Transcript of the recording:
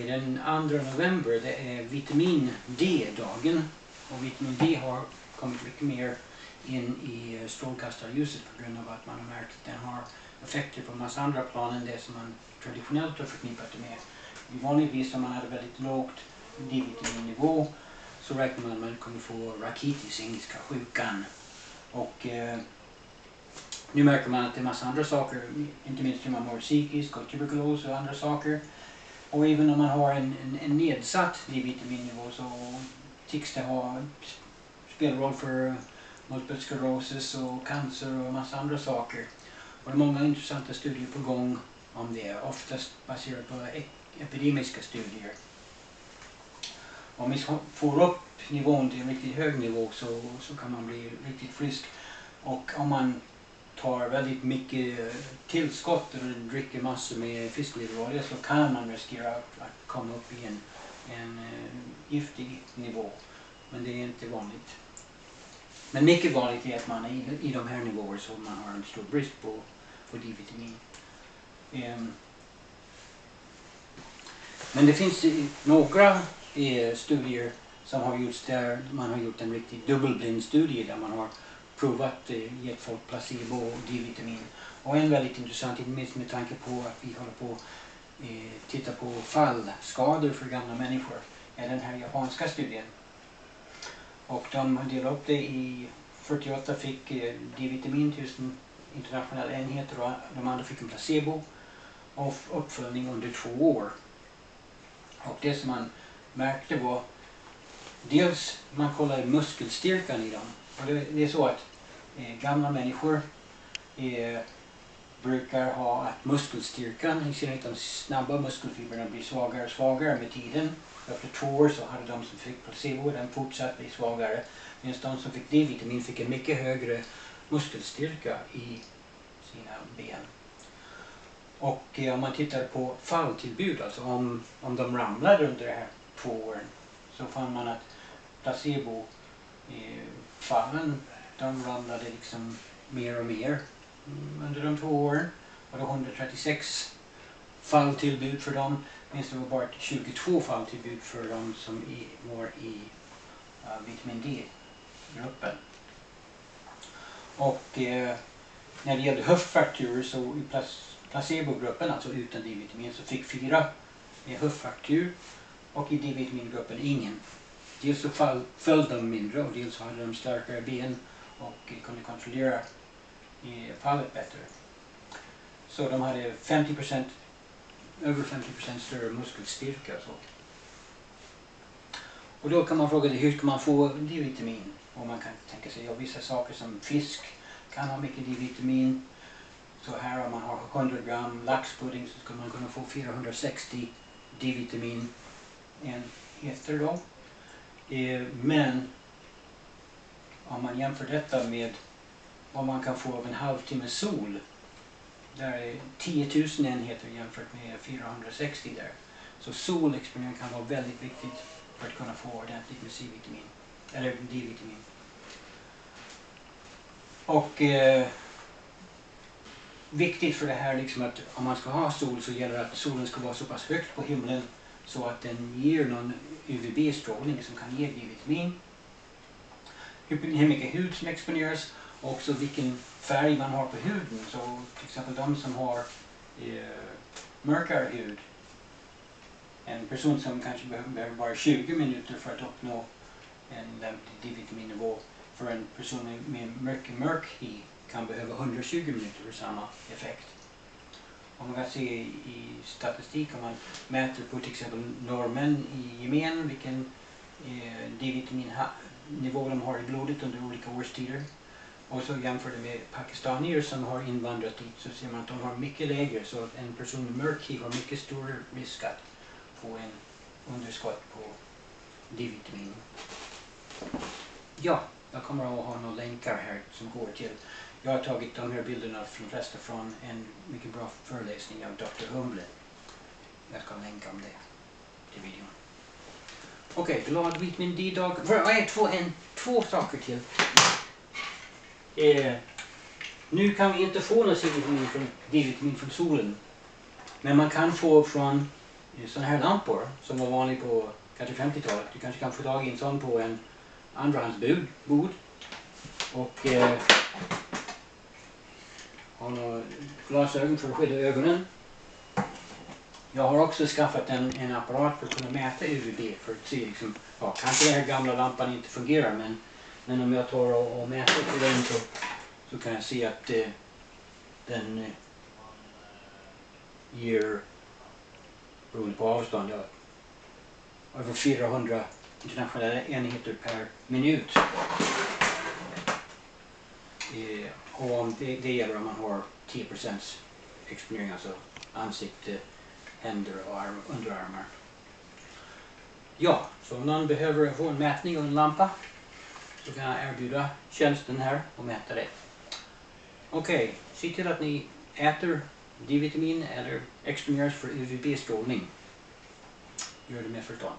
den 2 november det är vitamin D-dagen. Och vitamin D har kommit mycket mer in i strålkastarljuset på grund av att man har märkt att den har effekter på en massa andra plan än det som man traditionellt har förknippat det med. Vanligtvis om man hade väldigt lågt D-vitaminnivå så räknar man att man kunde få rakitis, engelska sjukan. Och eh, nu märker man att det är massa andra saker, inte minst hur man mår psykiskt och tuberkulos och andra saker. Och även om man har en, en, en nedsatt D-vitaminnivå så tycks det ha spelroll för multiple sclerosis och cancer och massa andra saker. Och det är många intressanta studier på gång om det, oftast baserat på epidemiska studier. Om vi får upp nivån till en riktigt hög nivå så, så kan man bli riktigt frisk. Och om man tar väldigt mycket tillskott och dricker massor med fiskleverolja så kan man riskera att komma upp i en, en eh, giftig nivå. Men det är inte vanligt. Men mycket vanligt är att man är i, i de här nivåerna så man har en stor brist på, på D-vitamin. Um, men det finns eh, några eh, studier som har gjorts där man har gjort en riktig dubbelblind studie där man har provat eh, gett folk placebo och D-vitamin. Och en väldigt intressant, inte minst med tanke på att vi håller på eh, titta på fallskador för gamla människor, är den här japanska studien. Och de delade upp det i 48 fick eh, D-vitamin, tusen internationella enheter och de andra fick en placebo och uppföljning under två år. Och det som man märkte var dels man kollade muskelstyrkan i dem. Och det, det är så att Eh, gamla människor eh, brukar ha att muskelstyrkan, i synnerhet de snabba muskelfibrerna, blir svagare och svagare med tiden. Efter två år så hade de som fick placebo, den fortsatt bli svagare. Medan de som fick D-vitamin fick en mycket högre muskelstyrka i sina ben. Och eh, om man tittar på falltillbud, alltså om, om de ramlade under de här två åren, så fann man att placebo eh, fallen, de ramlade liksom mer och mer under de två åren. Och det var 136 bud för dem, medan det var bara 22 fall till bud för dem som i, var i uh, vitamin D-gruppen. Och eh, när det gällde höftfrakturer så i placebogruppen, alltså utan D-vitamin, så fick fyra med höftfraktur och i D-vitamingruppen ingen. Dels så fall, föll de mindre och dels hade de starkare ben och kunde kontrollera fallet bättre. Så de hade 50% över 50% större muskelstyrka. Så. Och då kan man fråga sig hur ska man få D-vitamin? Och man kan tänka sig ja, vissa saker som fisk kan ha mycket D-vitamin. Så här om man har 100 gram laxpudding så skulle man kunna få 460 D-vitamin enheter då. Eh, men om man jämför detta med vad man kan få av en halvtimme sol. Där är 10 000 enheter jämfört med 460 där. Så solexponering kan vara väldigt viktigt för att kunna få ordentligt med C-vitamin. Eller D-vitamin. Och eh, viktigt för det här liksom att om man ska ha sol så gäller det att solen ska vara så pass högt på himlen så att den ger någon UVB-strålning som kan ge D-vitamin. Hur, mycket hud som exponeras och också vilken färg man har på huden. Så till exempel de som har eh, mörkare hud en person som kanske behöver bara 20 minuter för att uppnå en lämplig D-vitaminnivå för en person med, med mörk, mörk hy kan behöva 120 minuter för samma effekt. Om man kan se i statistik om man mäter på till exempel norrmän i gemen vilken eh, D vitamin de har i blodet under olika årstider och så jämför det med pakistanier som har invandrat dit så ser man att de har mycket lägre så att en person med mörk hy har mycket större risk att få en underskott på D-vitamin. Ja, jag kommer att ha några länkar här som går till jag har tagit de här bilderna från flesta från en mycket bra föreläsning av Dr. Humble. Jag ska länka om det till videon. Okej, okay, glad vitamin D-dag. Nej, två, en, två saker till. Eh, nu kan vi inte få någon D-vitamin från, D-vitamin från solen. Men man kan få från eh, sådana här lampor som var vanliga på kanske 50-talet. Du kanske kan få tag i en sån på en andrahandsbud. Bod. Och eh, ha några glasögon för att skydda ögonen. Jag har också skaffat en, en apparat för att kunna mäta UVB för att se liksom, ja, kanske den här gamla lampan inte fungerar men, men om jag tar och, och mäter på den så, så kan jag se att eh, den eh, ger, beroende på avstånd, ja, över 400 internationella enheter per minut. Eh, och om det, det gäller om man har 10% exponering, alltså ansikte, händer och arm, underarmar. Ja, så om någon behöver få en mätning och en lampa så kan jag erbjuda tjänsten här och mäta det. Okej, okay, se till att ni äter D-vitamin eller exponeras för UVB-strålning. Gör det med förstånd.